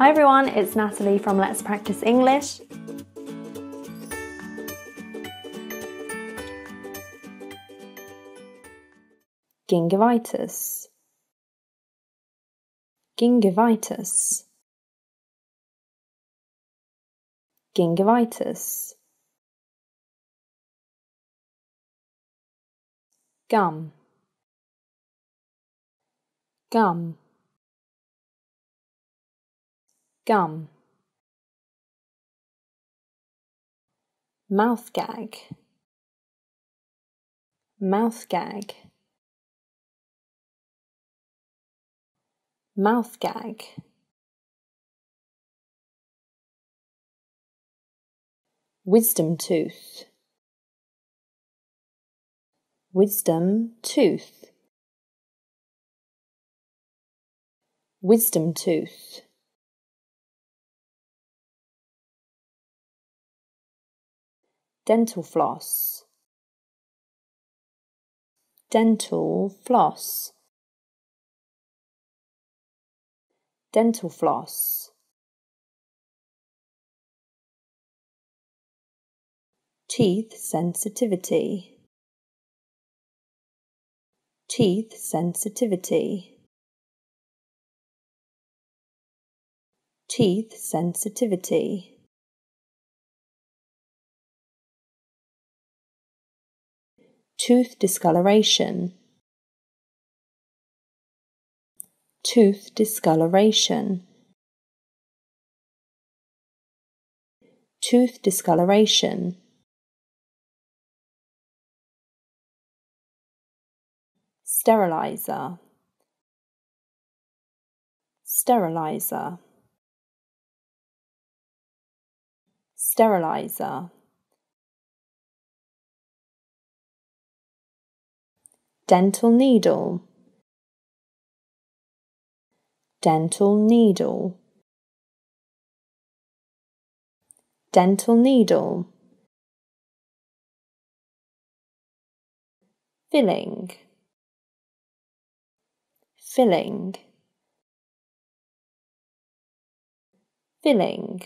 Hi everyone, it's Natalie from Let's Practice English. Gingivitis. Gingivitis. Gingivitis. Gum. Gum. Gum. Mouth gag. Mouth gag. Mouth gag. Wisdom tooth. Wisdom tooth. Wisdom tooth. Dental floss. Dental floss. Dental floss. Teeth sensitivity. Teeth sensitivity. Teeth sensitivity. Tooth discoloration. Tooth discoloration. Tooth discoloration. Sterilizer. Sterilizer. Sterilizer. Dental needle. Dental needle. Dental needle. Filling. Filling. Filling.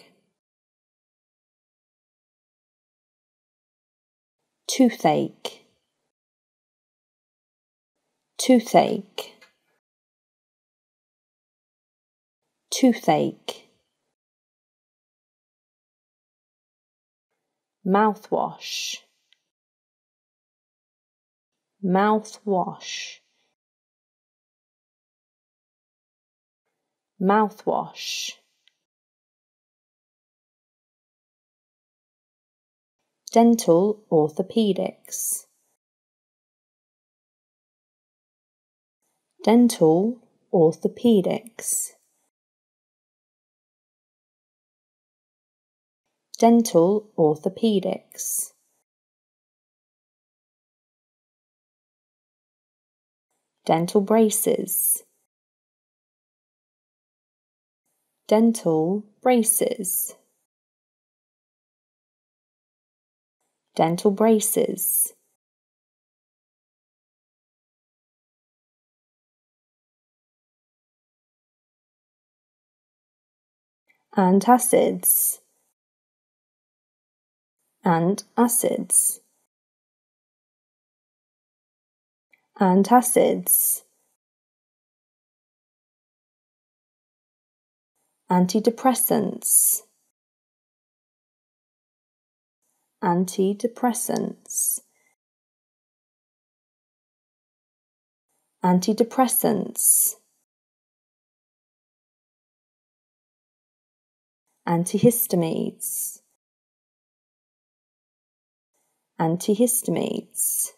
Toothache toothache. Toothache. Mouthwash. Mouthwash. Mouthwash. Dental orthopedics dental orthopedics. Dental orthopedics. Dental braces. Dental braces. Dental braces antacids antacids antacids antidepressants. Antidepressants. Antidepressants antihistamines. Antihistamines.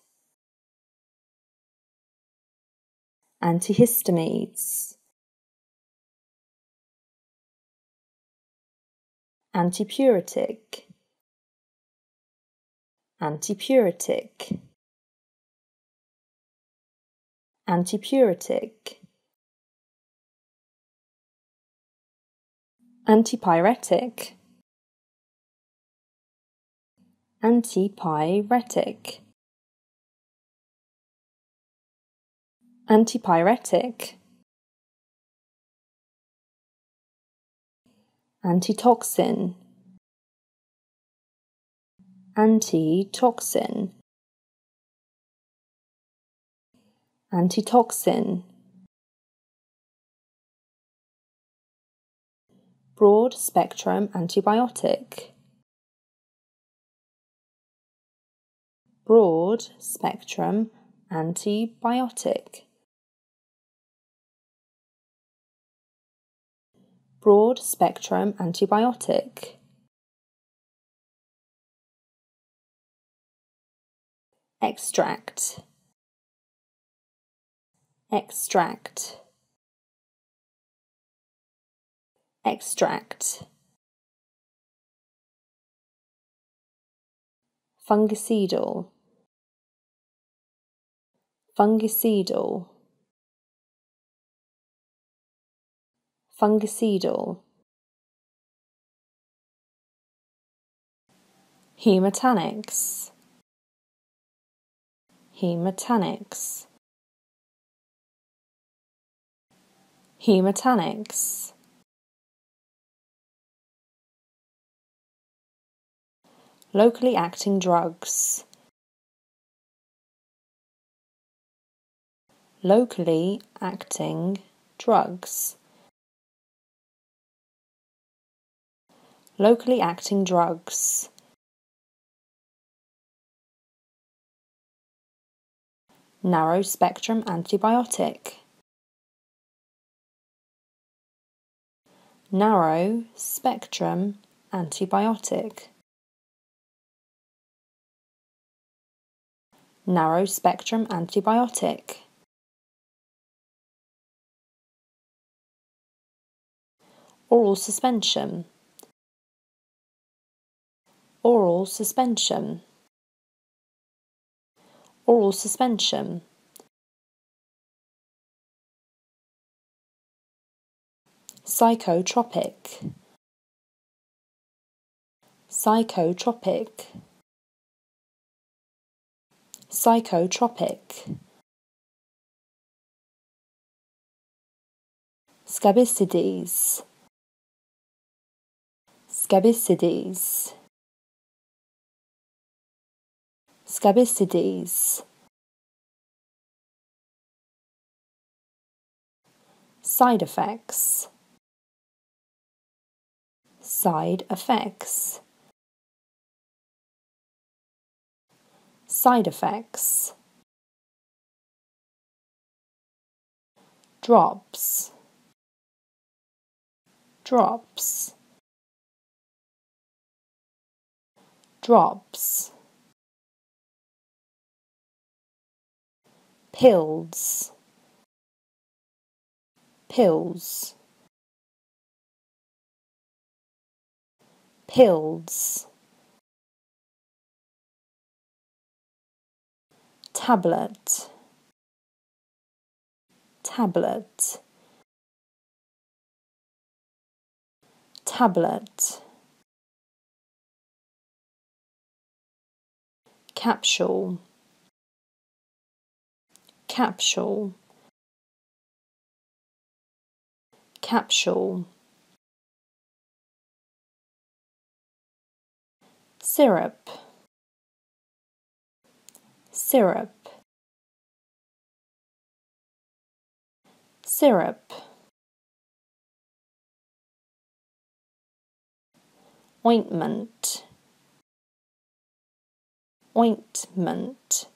Antihistamines. Antipyretic antipyretic antipyretic antipyretic. Antipyretic. Antipyretic. Antitoxin. Antitoxin. Antitoxin broad spectrum antibiotic. Broad spectrum antibiotic. Broad spectrum antibiotic. Extract. Extract extract. Fungicidal. Fungicidal. Fungicidal. Hematinics hematinics hematinics locally acting drugs. Locally acting drugs. Locally acting drugs. Narrow spectrum antibiotic. Narrow spectrum antibiotic narrow spectrum antibiotic. Oral suspension. Oral suspension. Oral suspension. Psychotropic. Psychotropic psychotropic. Scabicides Scabicides Scabicides Side effects. Side effects Side effects. Drops. Drops. Drops. Pills. Pills. Pills tablet. Tablet. Tablet. Capsule. Capsule. Capsule. Syrup syrup. Syrup. Ointment. Ointment.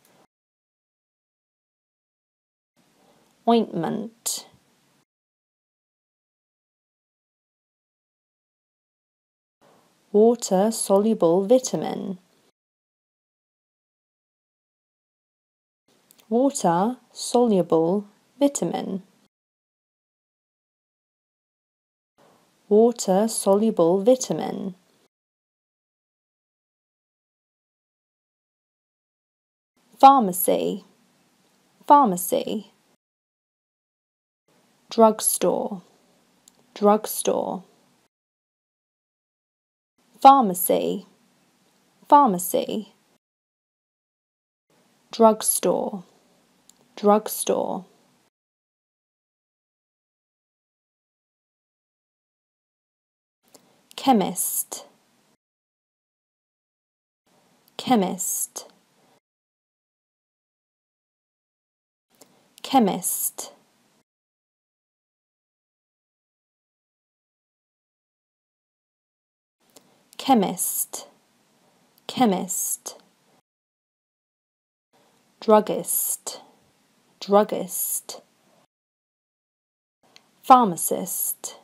Ointment. Water soluble vitamin water soluble vitamin. Water soluble vitamin. Pharmacy. Pharmacy. Drugstore. Drugstore. Pharmacy. Pharmacy. Drugstore drugstore. Chemist. Chemist. Chemist. Chemist. Chemist. Druggist druggist pharmacist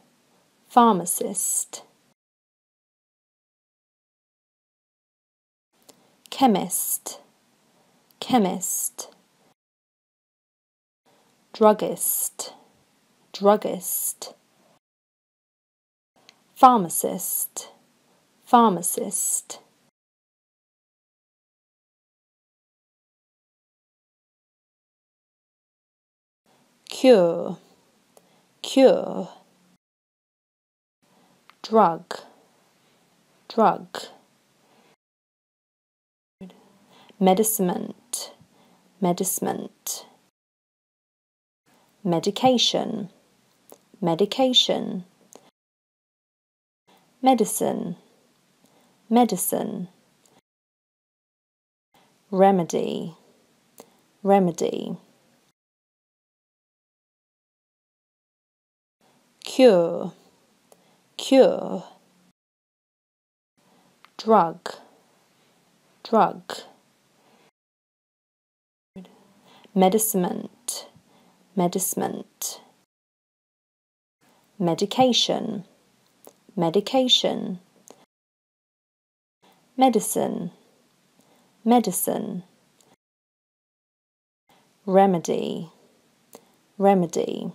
pharmacist chemist chemist druggist druggist pharmacist pharmacist cure. Cure. Drug. Drug. Medicament. Medicament. Medication. Medication. Medicine. Medicine. Remedy. Remedy cure cure drug drug medicament medicament medication medication medicine medicine remedy remedy